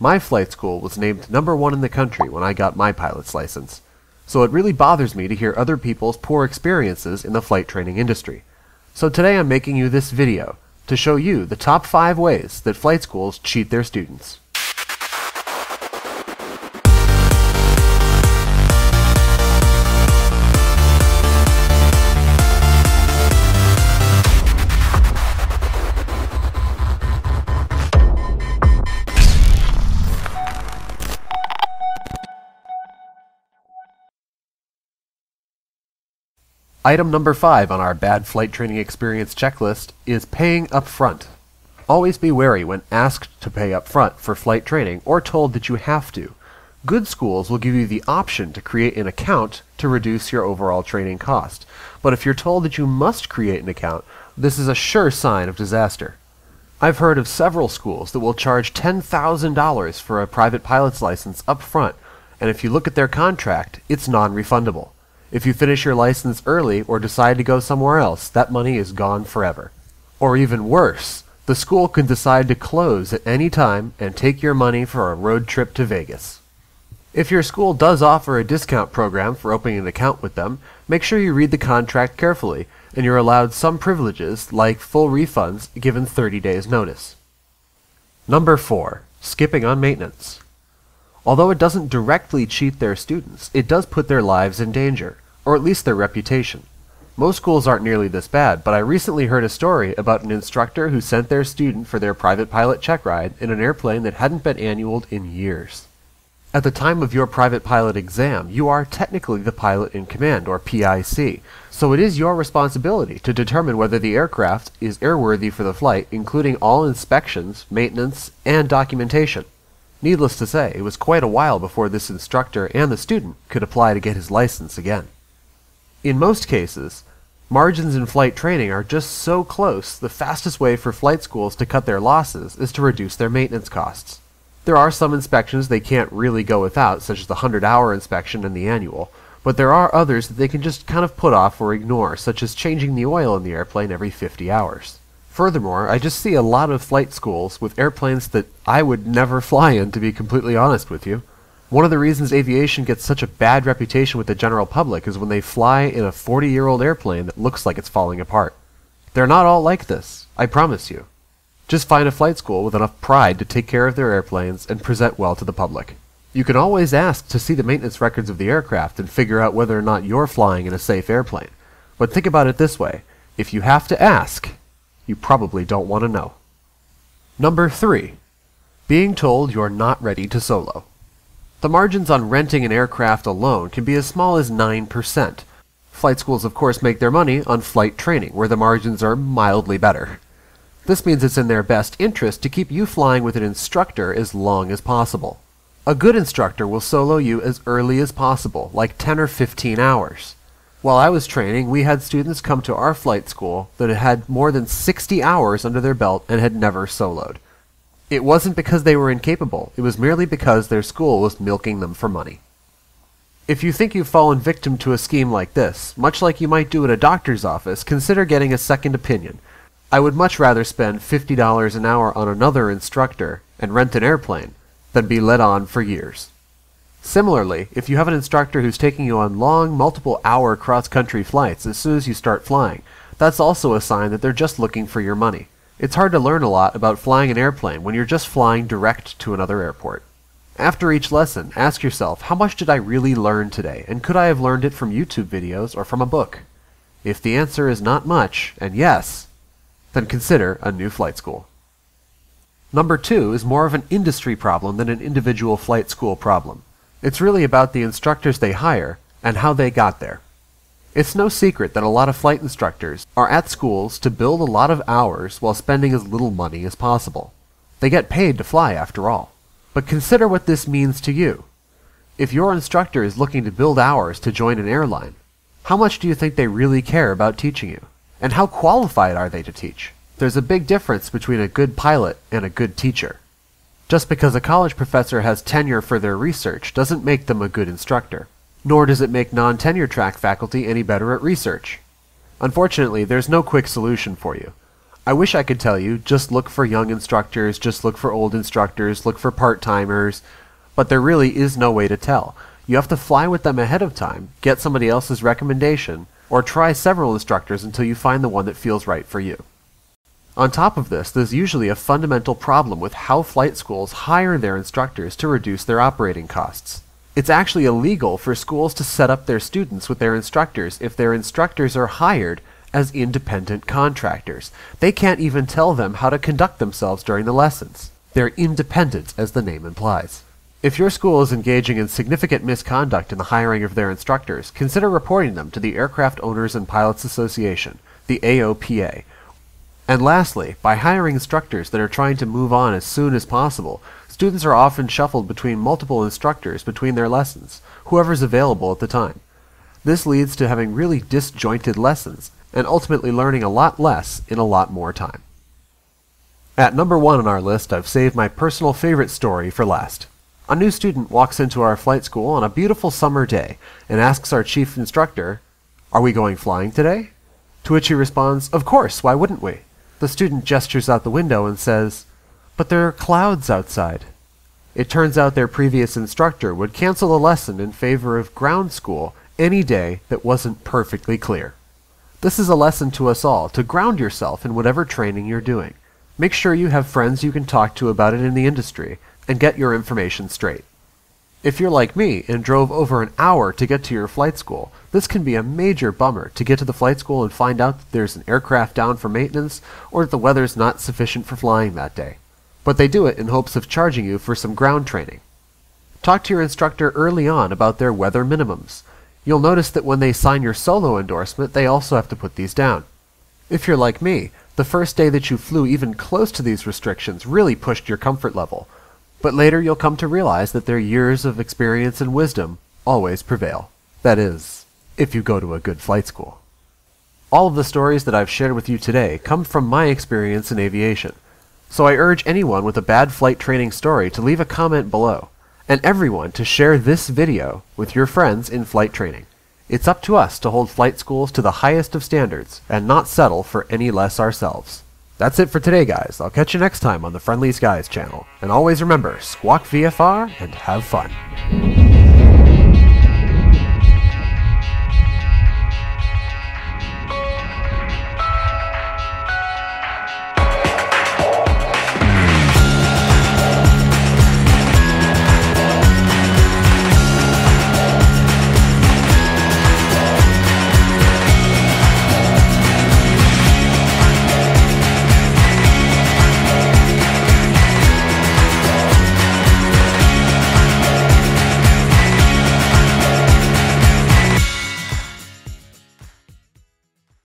My flight school was named number one in the country when I got my pilot's license. So it really bothers me to hear other people's poor experiences in the flight training industry. So today I'm making you this video to show you the top 5 ways that flight schools cheat their students. Item number 5 on our bad flight training experience checklist is paying up front. Always be wary when asked to pay up front for flight training or told that you have to. Good schools will give you the option to create an account to reduce your overall training cost. But if you're told that you must create an account, this is a sure sign of disaster. I've heard of several schools that will charge $10,000 for a private pilot's license up front, and if you look at their contract, it's non-refundable. If you finish your license early or decide to go somewhere else, that money is gone forever. Or even worse, the school can decide to close at any time and take your money for a road trip to Vegas. If your school does offer a discount program for opening an account with them, make sure you read the contract carefully and you're allowed some privileges like full refunds given 30 days notice. Number 4. Skipping on maintenance. Although it doesn't directly cheat their students, it does put their lives in danger, or at least their reputation. Most schools aren't nearly this bad, but I recently heard a story about an instructor who sent their student for their private pilot check ride in an airplane that hadn't been annualed in years. At the time of your private pilot exam, you are technically the pilot in command, or PIC, so it is your responsibility to determine whether the aircraft is airworthy for the flight, including all inspections, maintenance, and documentation. Needless to say, it was quite a while before this instructor and the student could apply to get his license again. In most cases, margins in flight training are just so close, the fastest way for flight schools to cut their losses is to reduce their maintenance costs. There are some inspections they can't really go without, such as the 100 hour inspection and the annual, but there are others that they can just kind of put off or ignore, such as changing the oil in the airplane every 50 hours. Furthermore, I just see a lot of flight schools with airplanes that I would never fly in, to be completely honest with you. One of the reasons aviation gets such a bad reputation with the general public is when they fly in a 40 year old airplane that looks like it's falling apart. They're not all like this, I promise you. Just find a flight school with enough pride to take care of their airplanes and present well to the public. You can always ask to see the maintenance records of the aircraft and figure out whether or not you're flying in a safe airplane. But think about it this way if you have to ask, you probably don't want to know. Number 3. Being told you're not ready to solo. The margins on renting an aircraft alone can be as small as 9%. Flight schools, of course, make their money on flight training, where the margins are mildly better. This means it's in their best interest to keep you flying with an instructor as long as possible. A good instructor will solo you as early as possible, like 10 or 15 hours. While I was training, we had students come to our flight school that had more than 60 hours under their belt and had never soloed. It wasn't because they were incapable, it was merely because their school was milking them for money. If you think you've fallen victim to a scheme like this, much like you might do at a doctor's office, consider getting a second opinion. I would much rather spend $50 an hour on another instructor and rent an airplane than be led on for years. Similarly, if you have an instructor who's taking you on long, multiple hour cross country flights as soon as you start flying, that's also a sign that they're just looking for your money. It's hard to learn a lot about flying an airplane when you're just flying direct to another airport. After each lesson, ask yourself, how much did I really learn today, and could I have learned it from YouTube videos or from a book? If the answer is not much, and yes, then consider a new flight school. Number two is more of an industry problem than an individual flight school problem. It's really about the instructors they hire and how they got there. It's no secret that a lot of flight instructors are at schools to build a lot of hours while spending as little money as possible. They get paid to fly after all. But consider what this means to you. If your instructor is looking to build hours to join an airline, how much do you think they really care about teaching you? And how qualified are they to teach? There's a big difference between a good pilot and a good teacher. Just because a college professor has tenure for their research doesn't make them a good instructor, nor does it make non-tenure track faculty any better at research. Unfortunately, there's no quick solution for you. I wish I could tell you, just look for young instructors, just look for old instructors, look for part-timers, but there really is no way to tell. You have to fly with them ahead of time, get somebody else's recommendation, or try several instructors until you find the one that feels right for you. On top of this, there's usually a fundamental problem with how flight schools hire their instructors to reduce their operating costs. It's actually illegal for schools to set up their students with their instructors if their instructors are hired as independent contractors. They can't even tell them how to conduct themselves during the lessons. They're independent, as the name implies. If your school is engaging in significant misconduct in the hiring of their instructors, consider reporting them to the Aircraft Owners and Pilots Association, the AOPA, and lastly, by hiring instructors that are trying to move on as soon as possible, students are often shuffled between multiple instructors between their lessons, whoever's available at the time. This leads to having really disjointed lessons, and ultimately learning a lot less in a lot more time. At number one on our list, I've saved my personal favorite story for last. A new student walks into our flight school on a beautiful summer day and asks our chief instructor, Are we going flying today? To which he responds, Of course, why wouldn't we? The student gestures out the window and says, But there are clouds outside. It turns out their previous instructor would cancel a lesson in favor of ground school any day that wasn't perfectly clear. This is a lesson to us all to ground yourself in whatever training you're doing. Make sure you have friends you can talk to about it in the industry and get your information straight. If you're like me and drove over an hour to get to your flight school, this can be a major bummer to get to the flight school and find out that there's an aircraft down for maintenance or that the weather's not sufficient for flying that day. But they do it in hopes of charging you for some ground training. Talk to your instructor early on about their weather minimums. You'll notice that when they sign your solo endorsement, they also have to put these down. If you're like me, the first day that you flew even close to these restrictions really pushed your comfort level, but later you'll come to realize that their years of experience and wisdom always prevail. That is, if you go to a good flight school. All of the stories that I've shared with you today come from my experience in aviation, so I urge anyone with a bad flight training story to leave a comment below, and everyone to share this video with your friends in flight training. It's up to us to hold flight schools to the highest of standards and not settle for any less ourselves. That's it for today, guys. I'll catch you next time on the Friendly Skies channel. And always remember, squawk VFR and have fun.